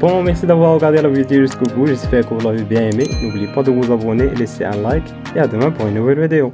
Bon, merci d'avoir regardé la vidéo jusqu'au bout. J'espère que vous l'avez bien aimé. N'oubliez pas de vous abonner, laisser un like et à demain pour une nouvelle vidéo.